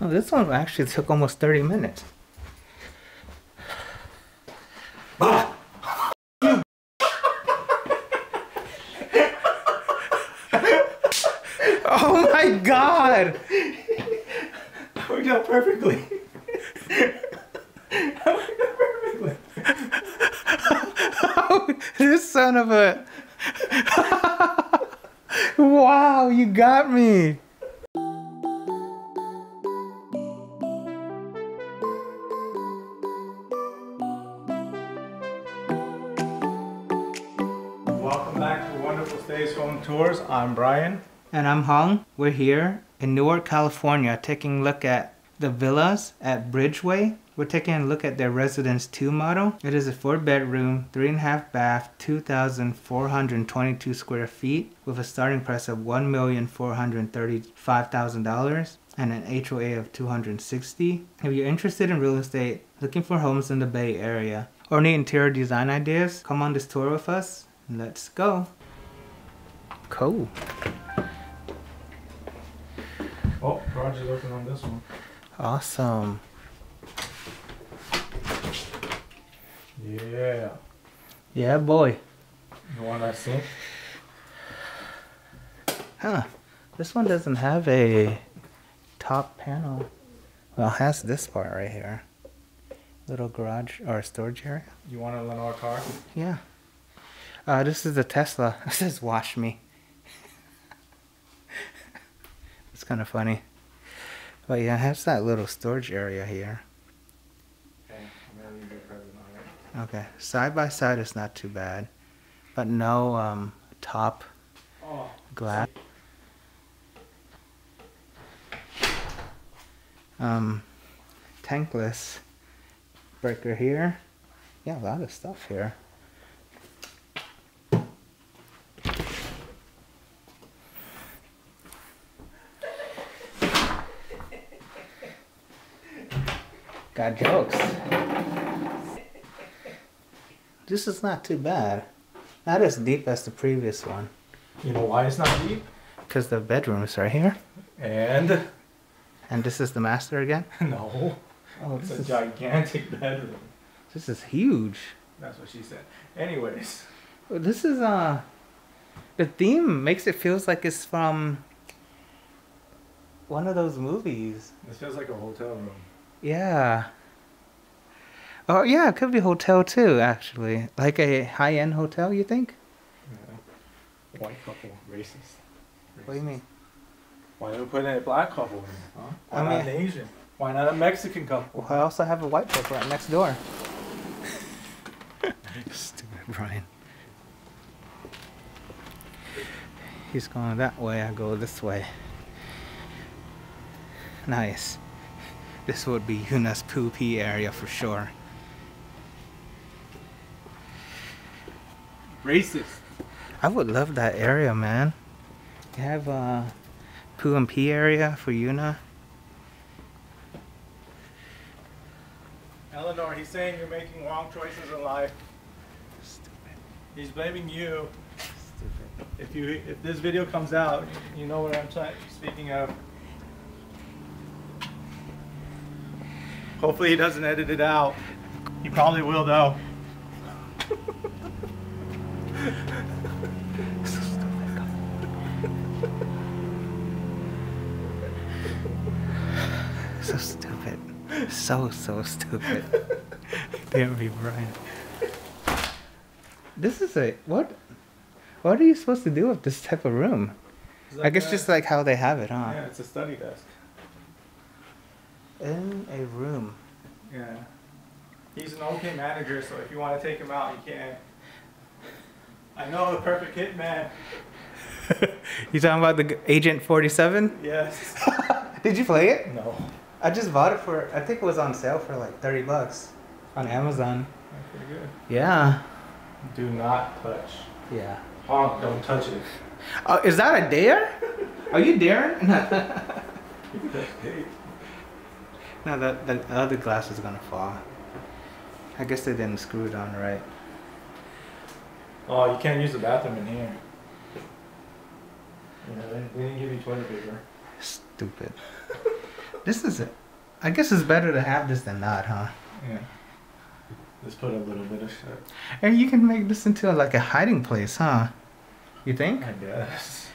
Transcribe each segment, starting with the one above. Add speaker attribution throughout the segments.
Speaker 1: Oh, this one actually took almost 30 minutes. Ah! oh my god!
Speaker 2: That worked out perfectly. that worked out perfectly.
Speaker 1: this son of a. wow, you got me!
Speaker 2: Welcome back to Wonderful Stays Home Tours. I'm Brian.
Speaker 1: And I'm Hong. We're here in Newark, California, taking a look at the villas at Bridgeway. We're taking a look at their Residence 2 model. It is a four bedroom, three and a half bath, 2,422 square feet with a starting price of $1,435,000 and an HOA of 260. If you're interested in real estate, looking for homes in the Bay Area, or need interior design ideas, come on this tour with us. Let's go. Cool.
Speaker 2: Oh, Roger's working on this one.
Speaker 1: Awesome.
Speaker 2: Yeah.
Speaker 1: Yeah, boy.
Speaker 2: You want that sink?
Speaker 1: Huh. This one doesn't have a top panel. Well, it has this part right here. Little garage or storage area.
Speaker 2: You want a Lenore car?
Speaker 1: Yeah. Uh, this is the Tesla. It says wash me. it's kind of funny. But yeah, it has that little storage area here.
Speaker 2: Okay, I'm gonna leave your present on it.
Speaker 1: Okay. Side by side is not too bad. But no um, top
Speaker 2: Oh,
Speaker 1: glass. Um, tankless breaker here. Yeah, a lot of stuff here. Got jokes. This is not too bad. Not as deep as the previous one.
Speaker 2: you know why it's not deep?
Speaker 1: Because the bedroom is right here.
Speaker 2: And
Speaker 1: And this is the master again.
Speaker 2: no,
Speaker 1: Oh,
Speaker 2: it's
Speaker 1: this
Speaker 2: a
Speaker 1: is,
Speaker 2: gigantic bedroom.
Speaker 1: this is huge.
Speaker 2: That's what she said. Anyways,
Speaker 1: This is uh the theme makes it feels like it's from one of those movies.
Speaker 2: this feels like a hotel room.
Speaker 1: Yeah. Oh yeah, it could be hotel too, actually. Like a high end hotel, you think?
Speaker 2: Yeah. White couple, racist.
Speaker 1: What do you mean?
Speaker 2: Why don't we put in a black couple? in, Huh? Why
Speaker 1: I
Speaker 2: not
Speaker 1: mean-
Speaker 2: an Asian? Why not a Mexican couple?
Speaker 1: Well, I also have a white couple right next door. Stupid Brian. He's going that way, I go this way. Nice. This would be Yuna's poopy area for sure.
Speaker 2: Racist.
Speaker 1: I would love that area, man. You have a poo and pee area for Yuna.
Speaker 2: Eleanor, he's saying you're making wrong choices in life.
Speaker 1: Stupid.
Speaker 2: He's blaming you.
Speaker 1: Stupid.
Speaker 2: If you if this video comes out, you know what I'm speaking of. Hopefully he doesn't edit it out. He probably will though.
Speaker 1: So stupid. So, so stupid. Damn me, Brian. This is a. What? What are you supposed to do with this type of room? I guess just like how they have it, huh?
Speaker 2: yeah, it's a study desk.
Speaker 1: In a room.
Speaker 2: Yeah. He's an okay manager, so if you want to take him out, you can. I know the perfect hitman.
Speaker 1: you talking about the Agent 47?
Speaker 2: Yes.
Speaker 1: Did you play it?
Speaker 2: No.
Speaker 1: I just bought it for, I think it was on sale for like 30 bucks on Amazon.
Speaker 2: That's pretty good.
Speaker 1: Yeah.
Speaker 2: Do not touch.
Speaker 1: Yeah.
Speaker 2: Hong, don't touch it.
Speaker 1: Oh, is that a dare? Are you daring? No, the, the other glass is gonna fall. I guess they didn't screw it on right.
Speaker 2: Oh, you can't use the bathroom in here. Yeah, they, they didn't give you toilet paper.
Speaker 1: Stupid. This is it. I guess it's better to have this than not, huh?
Speaker 2: Yeah. Just put a little bit of shit.
Speaker 1: And you can make this into like a hiding place, huh? You think?
Speaker 2: I guess.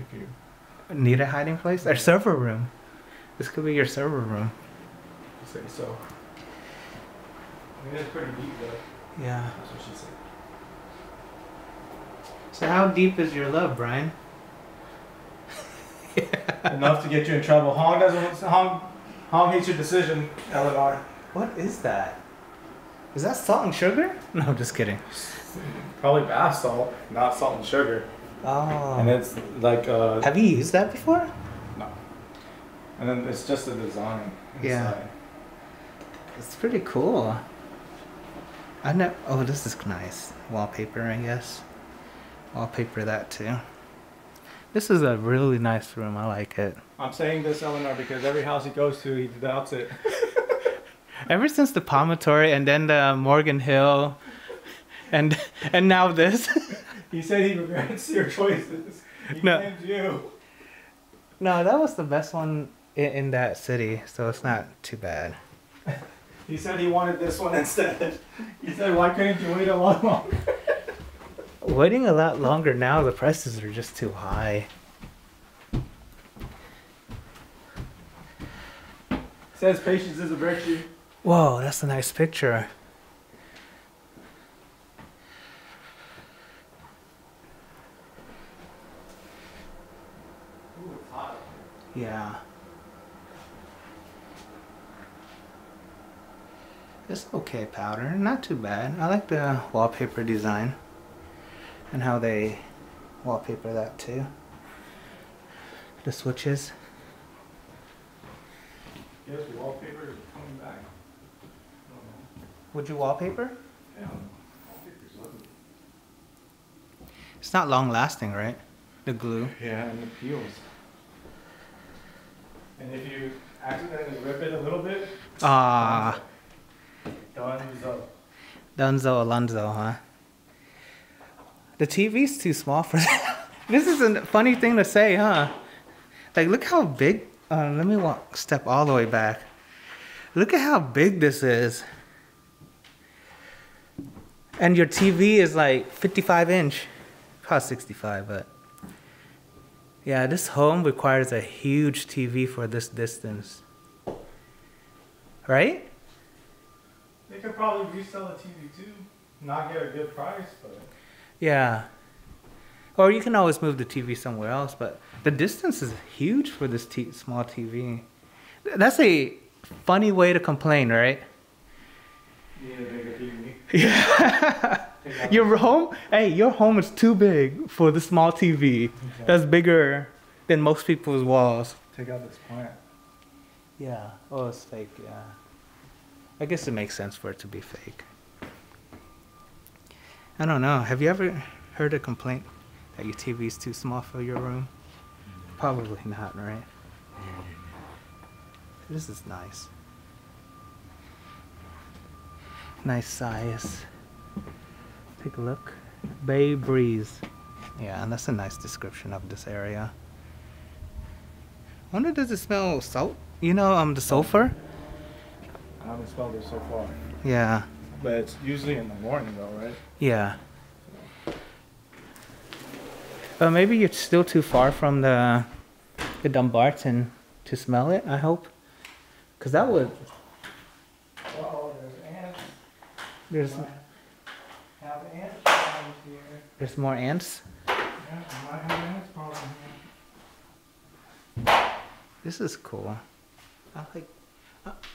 Speaker 2: If you
Speaker 1: Need a hiding place? Or server room? This could be your server room.
Speaker 2: Say so. I mean, it's pretty deep though.
Speaker 1: Yeah.
Speaker 2: That's what she said.
Speaker 1: So how deep is your love, Brian?
Speaker 2: Enough to get you in trouble. Hong doesn't. Hong. Hong hates your decision, Eleanor.
Speaker 1: What is that? Is that salt and sugar? No, I'm just kidding.
Speaker 2: Probably bath salt, not salt and sugar.
Speaker 1: Oh.
Speaker 2: And it's like uh.
Speaker 1: Have you used that before?
Speaker 2: No. And then it's just a design.
Speaker 1: Yeah. It's pretty cool. I know. Oh, this is nice. Wallpaper, I guess. Wallpaper that too. This is a really nice room. I like it.
Speaker 2: I'm saying this, Eleanor, because every house he goes to, he doubts it.
Speaker 1: Ever since the Palmatory and then the uh, Morgan Hill, and and now this.
Speaker 2: He said he regrets your choices. He
Speaker 1: No.
Speaker 2: you.
Speaker 1: no, that was the best one in, in that city, so it's not too bad.
Speaker 2: He said he wanted this one instead. He said, why couldn't you wait a lot longer?
Speaker 1: Waiting a lot longer now. The prices are just too high.
Speaker 2: Says patience is a virtue.
Speaker 1: Whoa, that's a nice picture.
Speaker 2: Ooh, it's hot.
Speaker 1: Yeah. It's okay powder, not too bad. I like the wallpaper design and how they wallpaper that too. The switches.
Speaker 2: Yes, wallpaper is coming back. I don't know.
Speaker 1: Would you wallpaper?
Speaker 2: Yeah.
Speaker 1: It's not long lasting, right? The glue.
Speaker 2: Yeah, and it peels. And if you accidentally rip it a little bit,
Speaker 1: Ah,
Speaker 2: done so.
Speaker 1: Dunzo Alonzo, huh? The TV's too small for that. this is a funny thing to say, huh? Like, look how big. Uh, let me walk, step all the way back. Look at how big this is. And your TV is like 55 inch. Probably 65, but. Yeah, this home requires a huge TV for this distance. Right?
Speaker 2: They could probably resell a TV too. Not get a good price, but
Speaker 1: Yeah. Or you can always move the TV somewhere else, but the distance is huge for this t- small TV. That's a funny way to complain, right?
Speaker 2: you need a bigger TV.
Speaker 1: Yeah. Your home, hey, your home is too big for the small TV. That's bigger than most people's walls.
Speaker 2: Take out this plant.
Speaker 1: Yeah. Oh, it's fake. Yeah. I guess it makes sense for it to be fake. I don't know. Have you ever heard a complaint that your TV is too small for your room? Probably not, right? This is nice. Nice size. Take a look. Bay Breeze. Yeah, and that's a nice description of this area. I wonder does it smell salt? You know, um, the sulfur?
Speaker 2: I haven't smelled it so far.
Speaker 1: Yeah,
Speaker 2: But it's usually in the morning though, right?
Speaker 1: yeah. But maybe you're still too far from the the Dumbarton to smell it. I hope, cause that would
Speaker 2: Oh, there's ants.
Speaker 1: there's
Speaker 2: Have ant problems here.
Speaker 1: there's more ants.
Speaker 2: Yeah, I have ants problem here.
Speaker 1: This is cool. I like.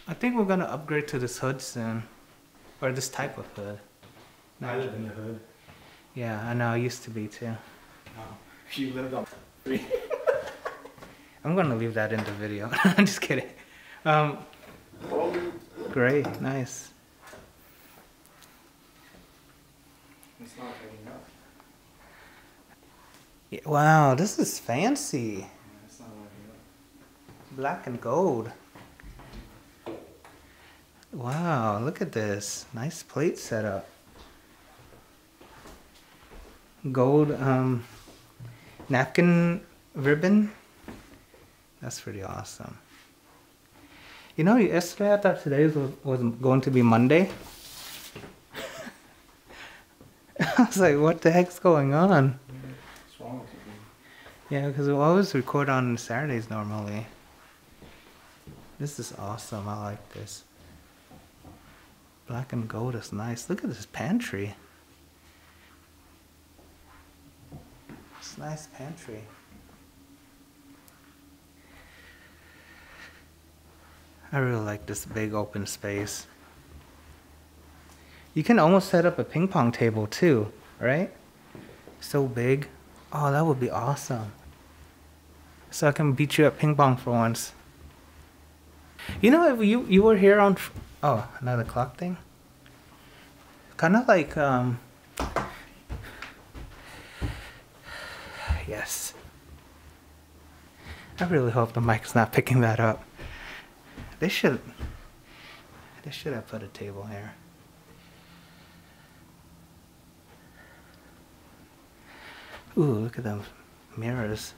Speaker 1: I, think we're gonna upgrade to this hood soon, or this type of hood.
Speaker 2: I live in the hood.
Speaker 1: Yeah, I know. I used to be too.
Speaker 2: No. You lived on
Speaker 1: I'm gonna leave that in the video. I'm just kidding. Um, great, nice.
Speaker 2: It's not enough.
Speaker 1: Yeah, Wow, this is fancy.
Speaker 2: Yeah, it's not big enough.
Speaker 1: Black and gold. Wow, look at this. Nice plate setup. Gold um, napkin ribbon. That's pretty awesome. You know, yesterday I thought today was, was going to be Monday. I was like, what the heck's going on? Yeah, because we always record on Saturdays normally. This is awesome. I like this. Black and gold is nice. Look at this pantry. It's nice pantry. I really like this big open space. You can almost set up a ping pong table too, right? So big. Oh, that would be awesome. So I can beat you at ping pong for once. You know, if you you were here on, oh, another clock thing. Kind of like um. Yes. I really hope the mic's not picking that up. They should. They should have put a table here. Ooh, look at them mirrors.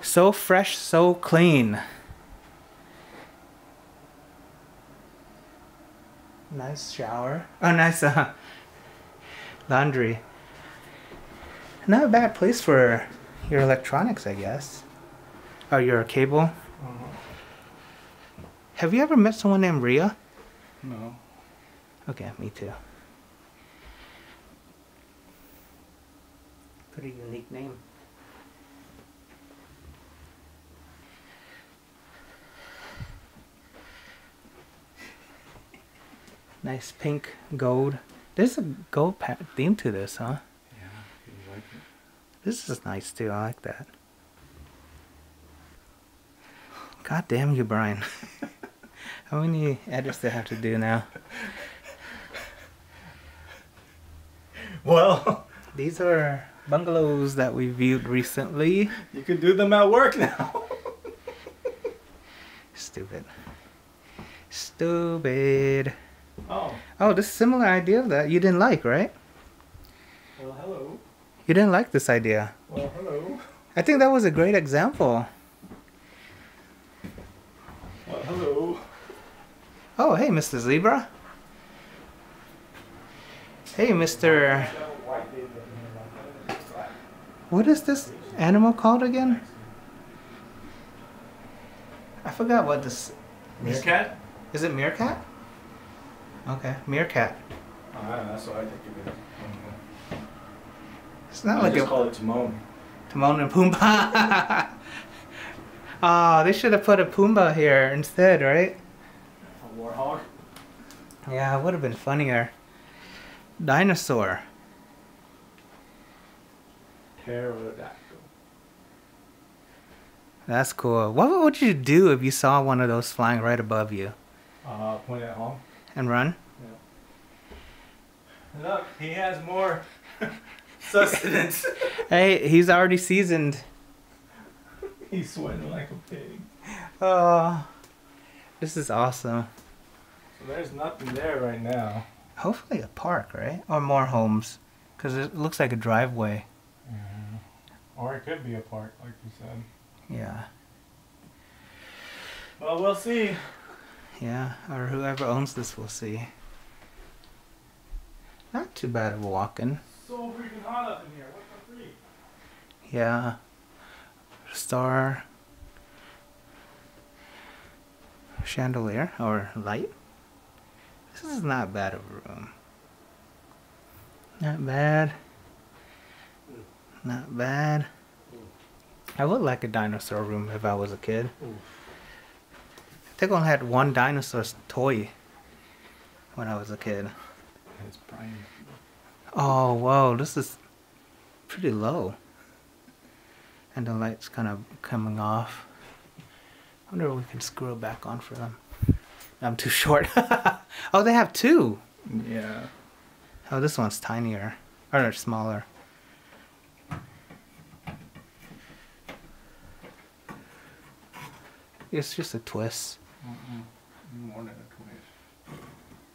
Speaker 1: So fresh, so clean. Nice shower. Oh, nice uh, laundry. Not a bad place for your electronics, I guess. Or your cable.
Speaker 2: Uh-huh.
Speaker 1: Have you ever met someone named Ria?
Speaker 2: No.
Speaker 1: Okay, me too. Pretty unique name. Nice pink gold. There's a gold theme to this, huh?
Speaker 2: Yeah, you like it?
Speaker 1: This is nice too. I like that. God damn you, Brian. How many edits do I have to do now?
Speaker 2: Well,
Speaker 1: These are bungalows that we viewed recently.
Speaker 2: you can do them at work now.
Speaker 1: Stupid. Stupid.
Speaker 2: Oh,
Speaker 1: Oh, this similar idea that you didn't like, right?
Speaker 2: well, hello.
Speaker 1: You didn't like this idea.
Speaker 2: Well, hello.
Speaker 1: I think that was a great example.
Speaker 2: Well, hello.
Speaker 1: Oh, hey, Mr. Zebra. Hey, Mr. What is this animal called again? I forgot what this
Speaker 2: Meerkat?
Speaker 1: is. It meerkat? Okay, meerkat.
Speaker 2: Ah, that's what I think it.
Speaker 1: It's not
Speaker 2: I
Speaker 1: like
Speaker 2: just
Speaker 1: a
Speaker 2: call it Timon.
Speaker 1: Timon and Pumbaa. oh, they should have put a Pumbaa here instead, right?
Speaker 2: A warhog.
Speaker 1: Yeah, it would have been funnier. Dinosaur.
Speaker 2: Pterodactyl.
Speaker 1: That's cool. What would you do if you saw one of those flying right above you
Speaker 2: Uh, point at home.
Speaker 1: And run?
Speaker 2: Look, he has more sustenance.
Speaker 1: Hey, he's already seasoned.
Speaker 2: He's sweating like a pig.
Speaker 1: Oh, this is awesome.
Speaker 2: So there's nothing there right now.
Speaker 1: Hopefully a park, right? Or more homes, because it looks like a driveway. Mm-hmm.
Speaker 2: Or it could be a park, like you said.
Speaker 1: Yeah,
Speaker 2: Well, we'll see.
Speaker 1: Yeah. Or whoever owns this will see. Not too bad of a walk-in.
Speaker 2: So freaking hot up in here. What the freak?
Speaker 1: Yeah. Star. Chandelier or light. This is not bad of a room. Not bad. Not bad. I would like a dinosaur room if I was a kid. I think I only had one dinosaur toy when I was a kid.
Speaker 2: It's Brian.
Speaker 1: Oh, whoa, this is pretty low. And the light's kind of coming off. I wonder if we can screw it back on for them. I'm too short. oh, they have two.
Speaker 2: Yeah.
Speaker 1: Oh, this one's tinier. Or smaller. It's just a twist. Mm-hmm.
Speaker 2: More than a twist.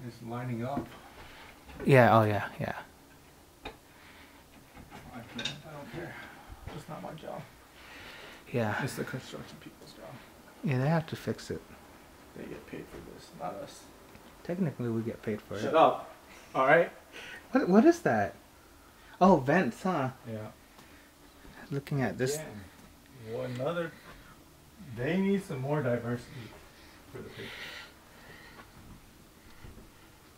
Speaker 2: It's lining up.
Speaker 1: Yeah, oh yeah, yeah.
Speaker 2: I. I don't care. It's not my job.
Speaker 1: Yeah.
Speaker 2: It's the construction people's job.
Speaker 1: Yeah, they have to fix it.
Speaker 2: They get paid for this, not us.
Speaker 1: Technically, we get paid for
Speaker 2: Shut
Speaker 1: it.
Speaker 2: Shut up. All right.
Speaker 1: What, what is that? Oh, vents, huh?
Speaker 2: Yeah.
Speaker 1: Looking at this.
Speaker 2: Again, well, another. They need some more diversity for the people.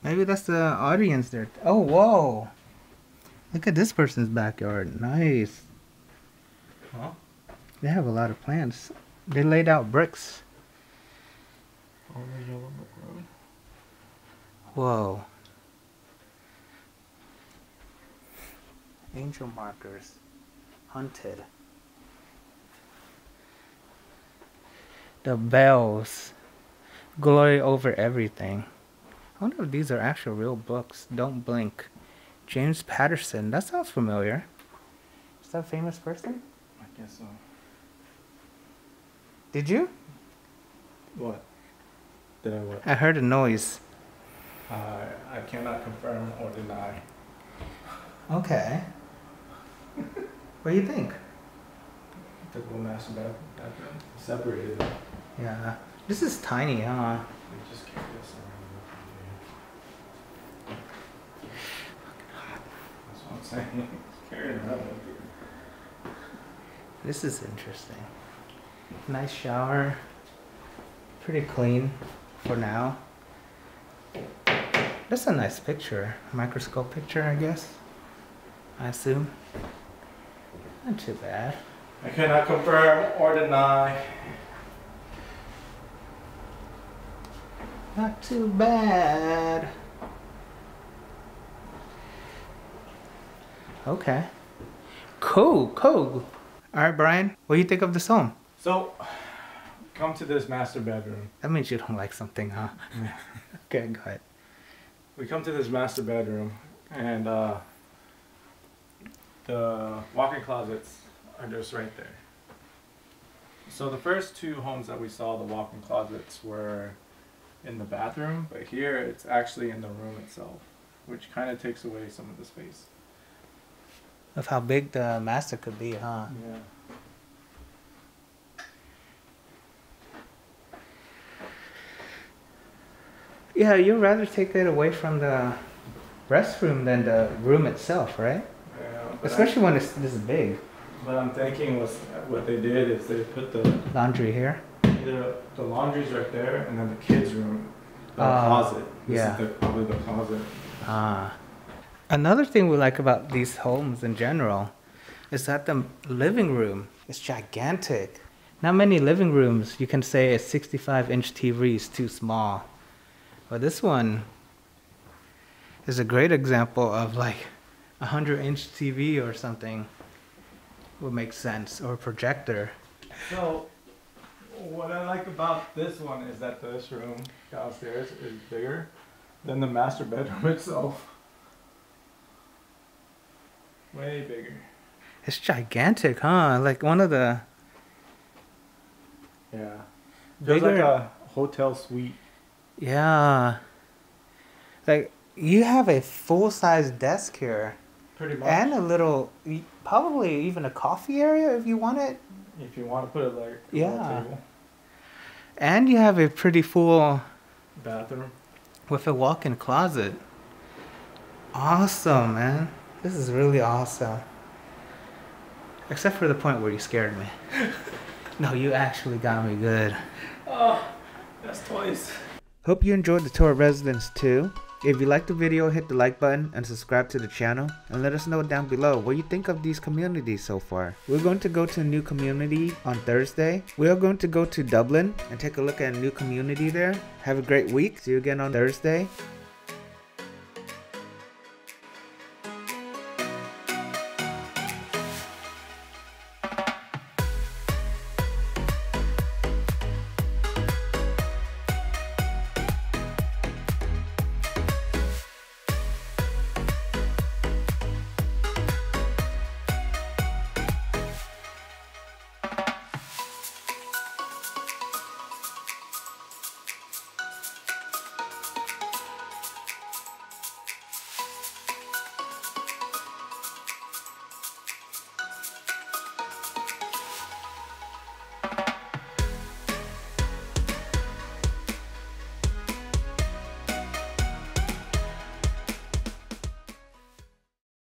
Speaker 1: Maybe that's the audience there. Oh, whoa. Look at this person's backyard. Nice.
Speaker 2: Huh?
Speaker 1: They have a lot of plants. They laid out bricks.
Speaker 2: Oh, On the yellow brick road.
Speaker 1: Whoa. Angel markers. Hunted. The bells. Glory over everything. I wonder if these are actual real books. Don't blink. James Patterson. That sounds familiar. Is that a famous person?
Speaker 2: I guess so.
Speaker 1: Did you?
Speaker 2: What? Did I what?
Speaker 1: I heard a noise.
Speaker 2: Uh, I cannot confirm or deny.
Speaker 1: Okay. what do you think?
Speaker 2: The little master bathroom separated.
Speaker 1: Yeah. This is tiny, huh?
Speaker 2: just carried us around. That's what I'm saying. Carrying around with you.
Speaker 1: This is interesting. Nice shower. Pretty clean for now. That's a nice picture. Microscope picture, I guess. I assume. Not too bad.
Speaker 2: I cannot confirm or deny.
Speaker 1: Not too bad. Okay. Cool, cool. All right, Brian. What do you think of this home?
Speaker 2: So, come to this master bedroom.
Speaker 1: That means you don't like something, huh? okay, go ahead.
Speaker 2: We come to this master bedroom, and uh, the walk-in closets are just right there. So the first two homes that we saw, the walk-in closets were in the bathroom, but here it's actually in the room itself, which kind of takes away some of the space.
Speaker 1: Of how big the master could be, huh?
Speaker 2: Yeah.
Speaker 1: Yeah, you'd rather take it away from the restroom than the room itself, right?
Speaker 2: yeah but
Speaker 1: Especially when it's this is big.
Speaker 2: I, what I'm thinking was what they did is they put the
Speaker 1: Laundry here.
Speaker 2: The, the laundry's right there, and then the kids' room, the
Speaker 1: Ah,
Speaker 2: closet. This
Speaker 1: yeah.
Speaker 2: is the, probably the closet.
Speaker 1: Ah. Another thing we like about these homes in general is that the living room is gigantic. Not many living rooms you can say a 65 inch TV is too small. But this one is a great example of like a 100 inch TV or something would make sense, or a projector.
Speaker 2: So, what I like about this one is that this room downstairs is bigger than the master bedroom itself. Way bigger.
Speaker 1: It's gigantic, huh? Like one of the
Speaker 2: Yeah. Feels like a hotel suite.
Speaker 1: Yeah. Like you have a full size desk here
Speaker 2: Pretty much.
Speaker 1: and a little probably even a coffee area if you want it.
Speaker 2: if you want to put it like
Speaker 1: Yeah. And you have a pretty full
Speaker 2: bathroom.
Speaker 1: with a walk-in closet. Awesome, man. This is really awesome. Except for the point where you scared me. no, you actually got me good.
Speaker 2: Oh, that's twice.
Speaker 1: Hope you enjoyed the tour of Residence 2. If you liked the video, hit the like button and subscribe to the channel and let us know down below what you think of these communities so far. We're going to go to a new community on Thursday. We are going to go to Dublin and take a look at a new community there. Have a great week. See you again on Thursday.